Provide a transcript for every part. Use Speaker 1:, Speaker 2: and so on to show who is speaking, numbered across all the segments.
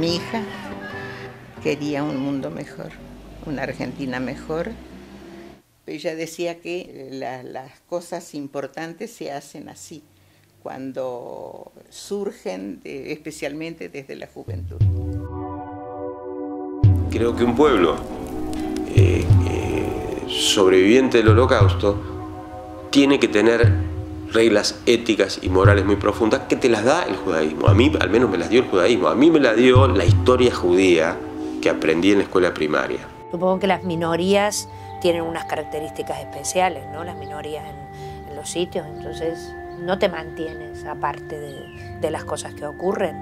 Speaker 1: Mi hija quería un mundo mejor, una Argentina mejor. Ella decía que las cosas importantes se hacen así, cuando surgen especialmente desde la juventud.
Speaker 2: Creo que un pueblo eh, eh, sobreviviente del holocausto tiene que tener reglas éticas y morales muy profundas que te las da el judaísmo. A mí al menos me las dio el judaísmo. A mí me la dio la historia judía que aprendí en la escuela primaria.
Speaker 3: Supongo que las minorías tienen unas características especiales, ¿no? Las minorías en, los sitios, entonces no te mantienes aparte de, las cosas que ocurren.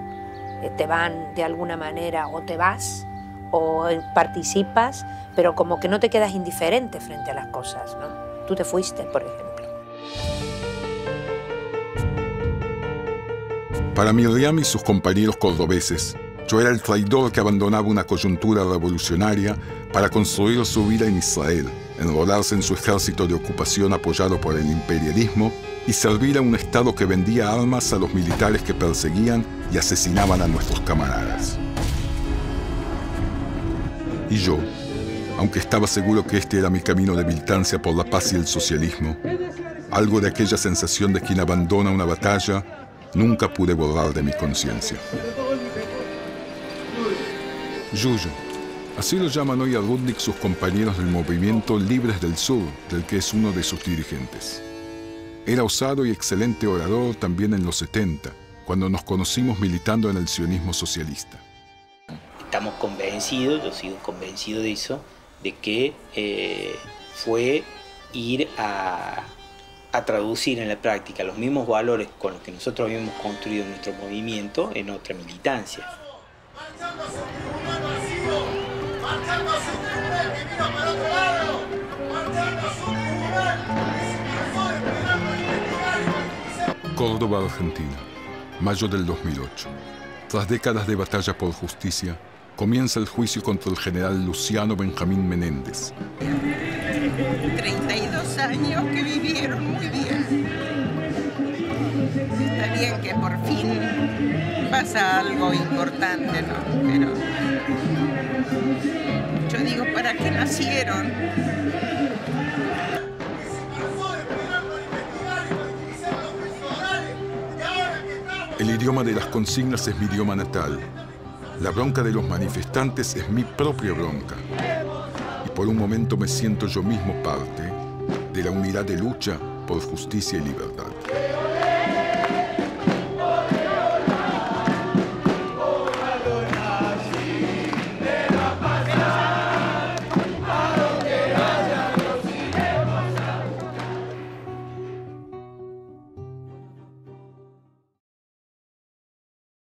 Speaker 3: Eh, te van de alguna manera o te vas o participas, pero como que no te quedas indiferente frente a las cosas, ¿no? Tú te fuiste, por ejemplo.
Speaker 4: Para Miriam y sus compañeros cordobeses, yo era el traidor que abandonaba una coyuntura revolucionaria para construir su vida en Israel, enrolarse en su ejército de ocupación apoyado por el imperialismo y servir a un Estado que vendía armas a los militares que perseguían y asesinaban a nuestros camaradas. Y yo, aunque estaba seguro que este era mi camino de militancia por la paz y el socialismo, algo de aquella sensación de quien abandona una batalla nunca pude borrar de mi conciencia. Yuyo, así lo llaman hoy a Rudnik sus compañeros del movimiento Libres del Sur, del que es uno de sus dirigentes. Era osado y excelente orador también en los 70, cuando nos conocimos militando en el sionismo socialista.
Speaker 5: Estamos convencidos, yo sigo convencido de eso, de que eh, fue ir a a traducir en la práctica los mismos valores con los que nosotros habíamos construido nuestro movimiento en otra militancia.
Speaker 4: Córdoba, Argentina, mayo del 2008. Tras décadas de batalla por justicia, comienza el juicio contra el general Luciano Benjamín Menéndez.
Speaker 1: 32 años que vivieron muy bien. Está bien que por fin pasa algo importante, ¿no? Pero yo digo, ¿para qué nacieron?
Speaker 4: El idioma de las consignas es mi idioma natal. La bronca de los manifestantes es mi propia bronca. Por un momento me siento yo mismo parte de la unidad de lucha por justicia y libertad.